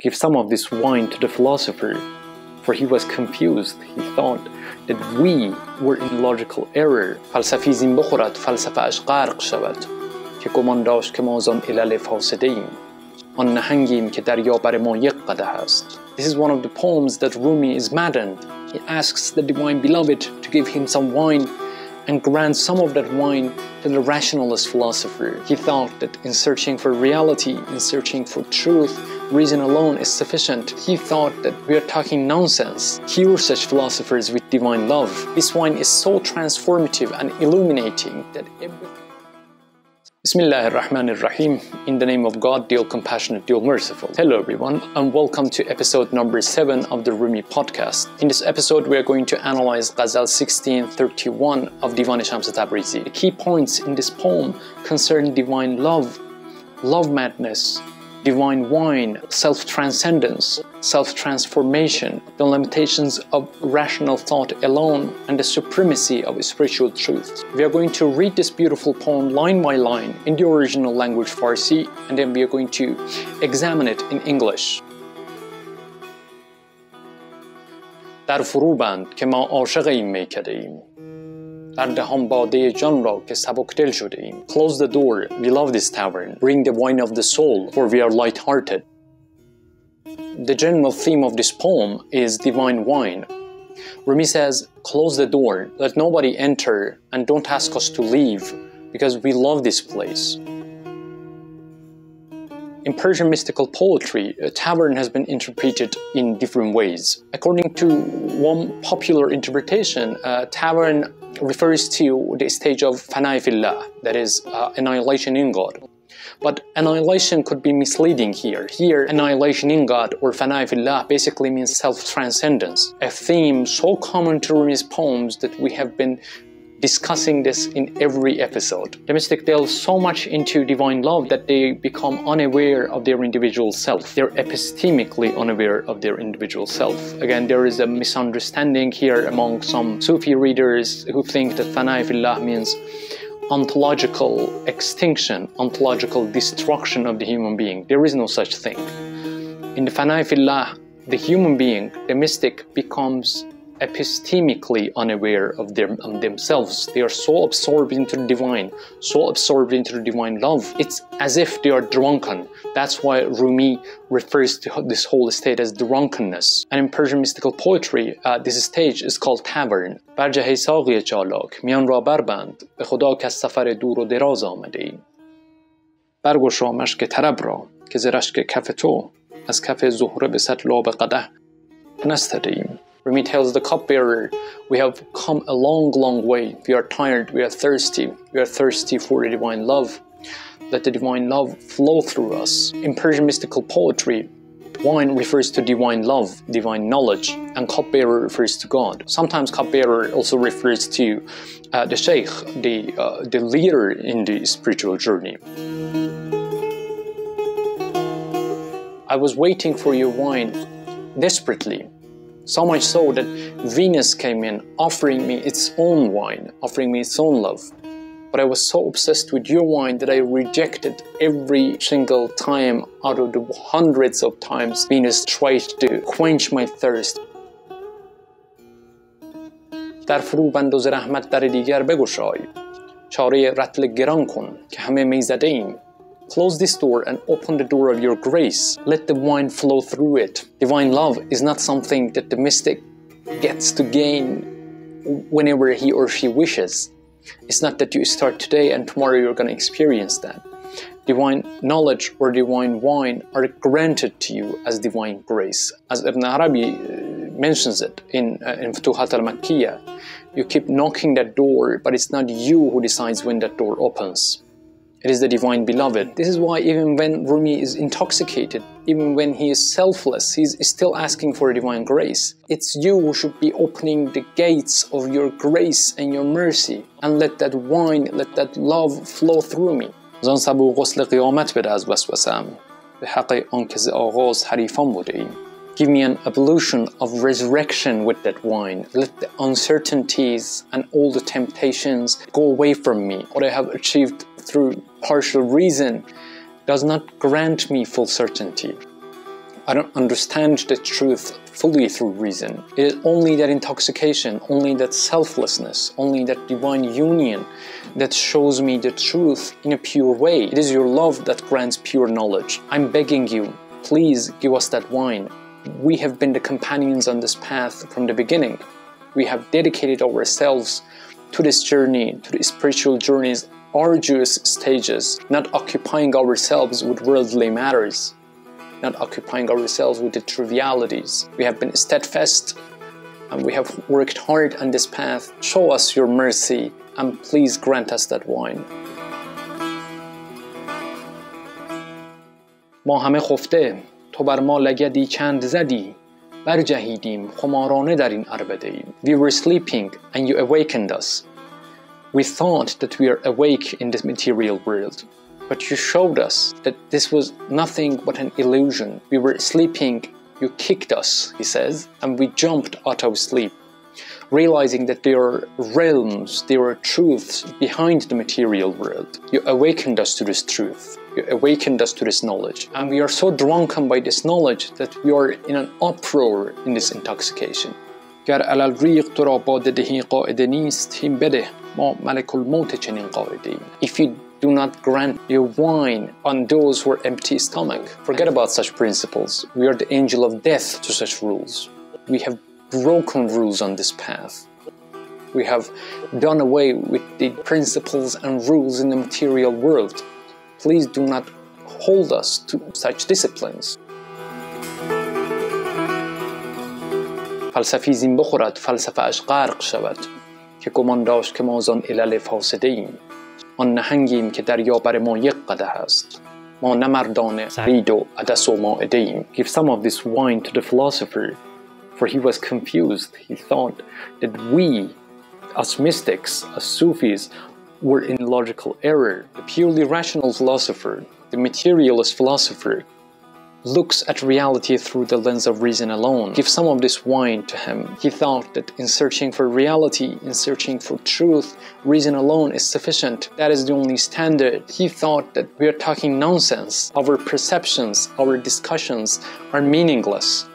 give some of this wine to the philosopher, for he was confused. He thought that we were in logical error. فلسفیزیم بخورد فلسفه غرق شود که گمان داشت که ما زان علل فاسده ایم آن نهنگیم که دریا بر ما یک قده است This is one of the poems that Rumi is maddened. He asks the Divine Beloved to give him some wine and grant some of that wine to the rationalist philosopher. He thought that in searching for reality, in searching for truth, reason alone is sufficient. He thought that we are talking nonsense. Here such philosophers with divine love. This wine is so transformative and illuminating that every In the name of God, the All-Compassionate, the All-Merciful. Hello everyone, and welcome to episode number 7 of the Rumi podcast. In this episode, we are going to analyze Ghazal 1631 of Divan Shams Tabrizi. The key points in this poem concern divine love, love madness, divine wine, self transcendence, self transformation, the limitations of rational thought alone, and the supremacy of spiritual truth. We are going to read this beautiful poem line by line in the original language Farsi, and then we are going to examine it in English. در فروبند که ما عاشق این میکده ایم در دهان باده جان را که سبک دل شده ایم Close the door, we love this tavern Bring the wine of the soul, for we are light-hearted The general theme of this poem is divine wine Rumi says, close the door, let nobody enter and don't ask us to leave because we love this place. In Persian mystical poetry, a tavern has been interpreted in different ways. According to one popular interpretation, a tavern refers to the stage of fana'ifillah, that is, uh, annihilation in God. But annihilation could be misleading here. Here, annihilation in God or fana'ifillah basically means self-transcendence, a theme so common to Rumi's poems that we have been discussing this in every episode. The mystic delves so much into divine love that they become unaware of their individual self. They're epistemically unaware of their individual self. Again, there is a misunderstanding here among some Sufi readers who think that fana'ifillah means ontological extinction, ontological destruction of the human being. There is no such thing. In the fana'ifillah, the human being, the mystic, becomes epistemically unaware of, their, of themselves. They are so absorbed into the divine, so absorbed into the divine love. It's as if they are drunken. That's why Rumi refers to this whole state as drunkenness. And in Persian mystical poetry, uh, this stage is called tavern. برجه ساقی چالاک میان را بربند به خدا که از سفر دور و دراز آمده ایم برگشا مشک طرب را که زرشک کف تو از کف زهره به صد لاب قده نستده ایم Rumi tells the cupbearer, We have come a long, long way. We are tired, we are thirsty, we are thirsty for the divine love. Let the divine love flow through us. In Persian mystical poetry, wine refers to divine love, divine knowledge, and cupbearer refers to God. Sometimes cupbearer also refers to uh, the sheikh, the, uh, the leader in the spiritual journey. I was waiting for your wine desperately so much so that Venus came in offering me its own wine, offering me its own love. But I was so obsessed with your wine that I rejected every single time out of the hundreds of times Venus tried to quench my thirst. در فرو بند رحمت در دیگر بگشای چاره رتل گران کن که همه میزده ایم Close this door and open the door of your grace. Let the wine flow through it. Divine love is not something that the mystic gets to gain whenever he or she wishes. It's not that you start today and tomorrow you're going to experience that. Divine knowledge or divine wine are granted to you as divine grace. As Ibn Arabi uh, mentions it in, uh, in Futuhat al-Makkiyah, you keep knocking that door, but it's not you who decides when that door opens. It is the divine beloved. This is why even when Rumi is intoxicated, even when he is selfless, he's still asking for divine grace. It's you who should be opening the gates of your grace and your mercy and let that wine, let that love flow through me. زان سبو غسل قیامت بده از وسوسم به حق آنکه ز آغاز حریفان بوده ایم Give me an ablution of resurrection with that wine. Let the uncertainties and all the temptations go away from me. What I have achieved through partial reason does not grant me full certainty. I don't understand the truth fully through reason. It is only that intoxication, only that selflessness, only that divine union that shows me the truth in a pure way. It is your love that grants pure knowledge. I'm begging you, please give us that wine. We have been the companions on this path from the beginning. We have dedicated ourselves to this journey, to the spiritual journey's arduous stages, not occupying ourselves with worldly matters, not occupying ourselves with the trivialities. We have been steadfast and we have worked hard on this path. Show us your mercy and please grant us that wine. ما همه خفته تو بر ما لگدی چند زدی برجهیدیم خمارانه در این عربده ایم We were sleeping and you awakened us we thought that we are awake in this material world but you showed us that this was nothing but an illusion We were sleeping you kicked us, he says, and we jumped out of sleep realizing that there are realms, there are truths behind the material world. You awakened us to this truth. You awakened us to this knowledge. And we are so drunken by this knowledge that we are in an uproar in this intoxication. گر علل ریق تو را باده دهی قاعده نیست هیم بده ما ملک الموت چنین قاعده ایم If you do not grant your wine on those who are empty stomach forget about such principles we are the angel of death to such rules we have broken rules on this path. We have done away with the principles and rules in the material world. Please do not hold us to such disciplines. فلسفی زین بخورد فلسفه اش غرق شود که گمان داشت که ما زان علل فاسده ایم آن نهنگیم که دریا بر ما یک قده است ما نه مردان سعید و عدس و ماعده ایم Give some of this wine to the philosopher for he was confused. He thought that we, as mystics, as Sufis, were in logical error. The purely rational philosopher, the materialist philosopher, looks at reality through the lens of reason alone. Give some of this wine to him. He thought that in searching for reality, in searching for truth, reason alone is sufficient. That is the only standard. He thought that we are talking nonsense. Our perceptions, our discussions are meaningless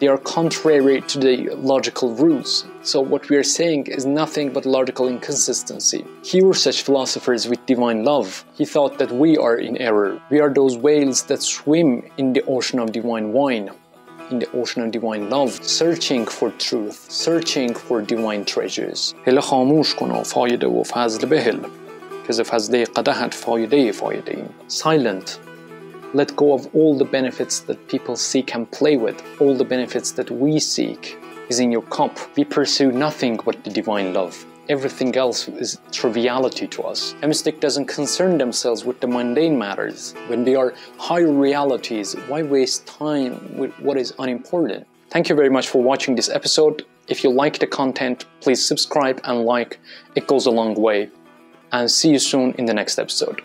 they are contrary to the logical rules. So what we are saying is nothing but logical inconsistency. Here were such philosophers with divine love. He thought that we are in error. We are those whales that swim in the ocean of divine wine, in the ocean of divine love, searching for truth, searching for divine treasures. Silent let go of all the benefits that people seek and play with, all the benefits that we seek is in your cup. We pursue nothing but the divine love. Everything else is triviality to us. A mystic doesn't concern themselves with the mundane matters. When they are higher realities, why waste time with what is unimportant? Thank you very much for watching this episode. If you like the content, please subscribe and like. It goes a long way. And see you soon in the next episode.